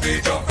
be jumping.